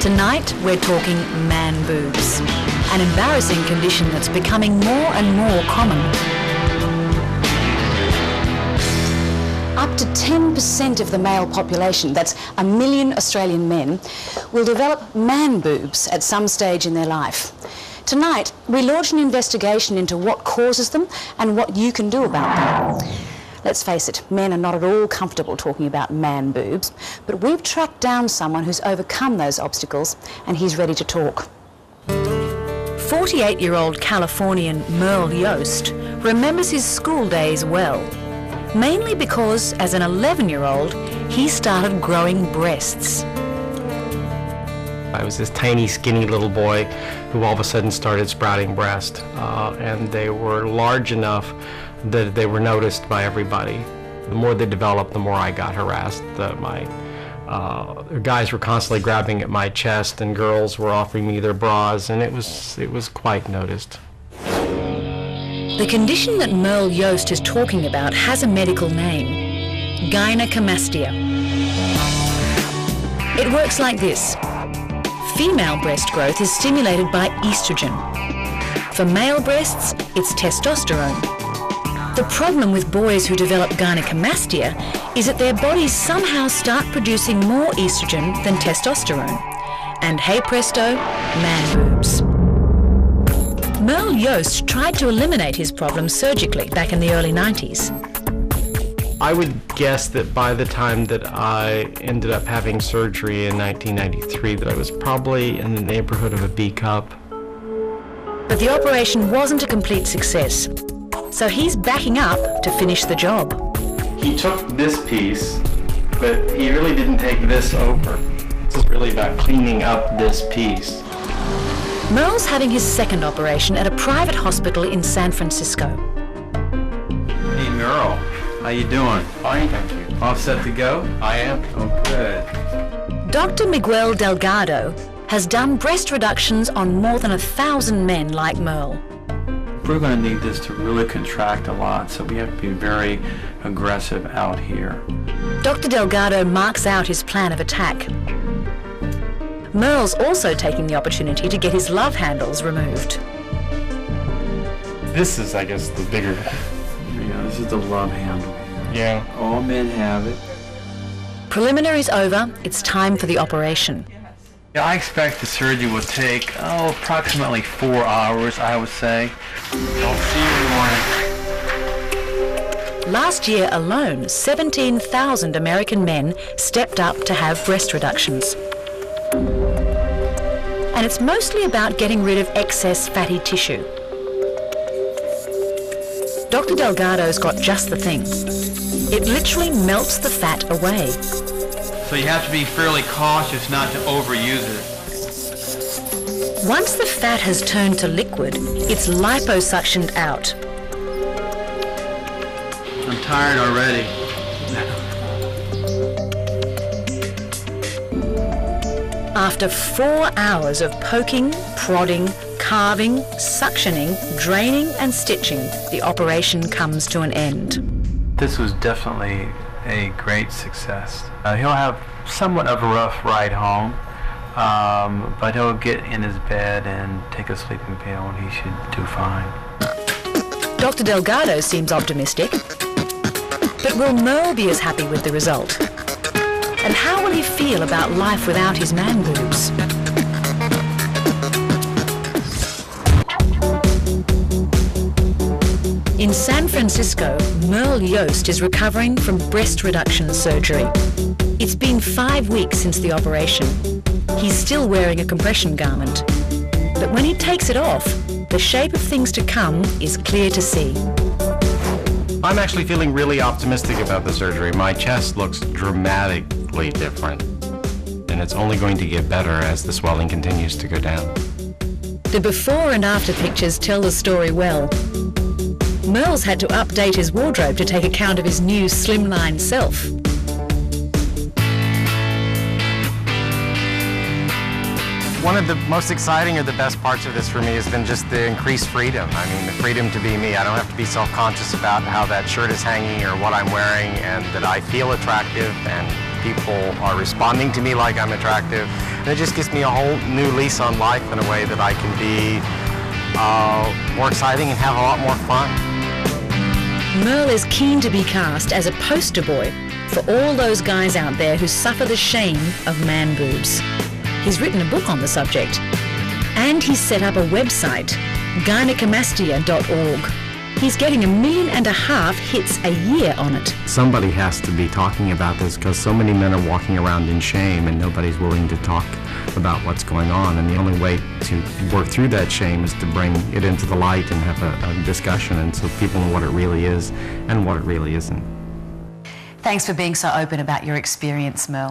Tonight, we're talking man boobs, an embarrassing condition that's becoming more and more common. Up to 10% of the male population, that's a million Australian men, will develop man boobs at some stage in their life. Tonight, we launch an investigation into what causes them and what you can do about them. Let's face it, men are not at all comfortable talking about man boobs, but we've tracked down someone who's overcome those obstacles and he's ready to talk. 48 year old Californian Merle Yost remembers his school days well, mainly because as an 11 year old he started growing breasts. I was this tiny, skinny little boy who all of a sudden started sprouting breasts, uh, and they were large enough that they were noticed by everybody. The more they developed, the more I got harassed. The, my uh, guys were constantly grabbing at my chest, and girls were offering me their bras, and it was it was quite noticed. The condition that Merle Yost is talking about has a medical name, gynecomastia. It works like this. Female breast growth is stimulated by estrogen. For male breasts, it's testosterone. The problem with boys who develop gynecomastia is that their bodies somehow start producing more estrogen than testosterone. And hey presto, man boobs. Merle Yost tried to eliminate his problem surgically back in the early 90s. I would guess that by the time that I ended up having surgery in 1993 that I was probably in the neighborhood of a B cup. But the operation wasn't a complete success, so he's backing up to finish the job. He took this piece, but he really didn't take this over. This is really about cleaning up this piece. Merle's having his second operation at a private hospital in San Francisco. Hey Merle, how you doing? Fine, thank you. All set to go? I am. Oh, good. Dr. Miguel Delgado has done breast reductions on more than a thousand men like Merle. We're going to need this to really contract a lot, so we have to be very aggressive out here. Dr. Delgado marks out his plan of attack. Merle's also taking the opportunity to get his love handles removed. This is, I guess, the bigger. Yeah, this is the love handle. Yeah. All men have it. Preliminaries over, it's time for the operation. Yeah, I expect the surgery will take, oh, approximately four hours, I would say. I'll see you in the morning. Last year alone, 17,000 American men stepped up to have breast reductions. And it's mostly about getting rid of excess fatty tissue. Dr. Delgado's got just the thing. It literally melts the fat away. So you have to be fairly cautious not to overuse it. Once the fat has turned to liquid, it's liposuctioned out. I'm tired already. After four hours of poking, prodding, carving, suctioning, draining and stitching, the operation comes to an end. This was definitely a great success. Uh, he'll have somewhat of a rough ride home, um, but he'll get in his bed and take a sleeping pill and he should do fine. Dr. Delgado seems optimistic. But will Merle be as happy with the result? And how will he feel about life without his man boobs? In San Francisco, Merle Yost is recovering from breast reduction surgery. It's been five weeks since the operation. He's still wearing a compression garment. But when he takes it off, the shape of things to come is clear to see. I'm actually feeling really optimistic about the surgery. My chest looks dramatically different, and it's only going to get better as the swelling continues to go down. The before and after pictures tell the story well. Merle's had to update his wardrobe to take account of his new slimline self. One of the most exciting or the best parts of this for me has been just the increased freedom. I mean, the freedom to be me. I don't have to be self-conscious about how that shirt is hanging or what I'm wearing and that I feel attractive and people are responding to me like I'm attractive. And it just gives me a whole new lease on life in a way that I can be uh, more exciting and have a lot more fun. Merle is keen to be cast as a poster boy for all those guys out there who suffer the shame of man boobs. He's written a book on the subject. And he's set up a website, gynecomastia.org. He's getting a million and a half hits a year on it. Somebody has to be talking about this because so many men are walking around in shame and nobody's willing to talk about what's going on. And the only way to work through that shame is to bring it into the light and have a, a discussion and so people know what it really is and what it really isn't. Thanks for being so open about your experience, Merle.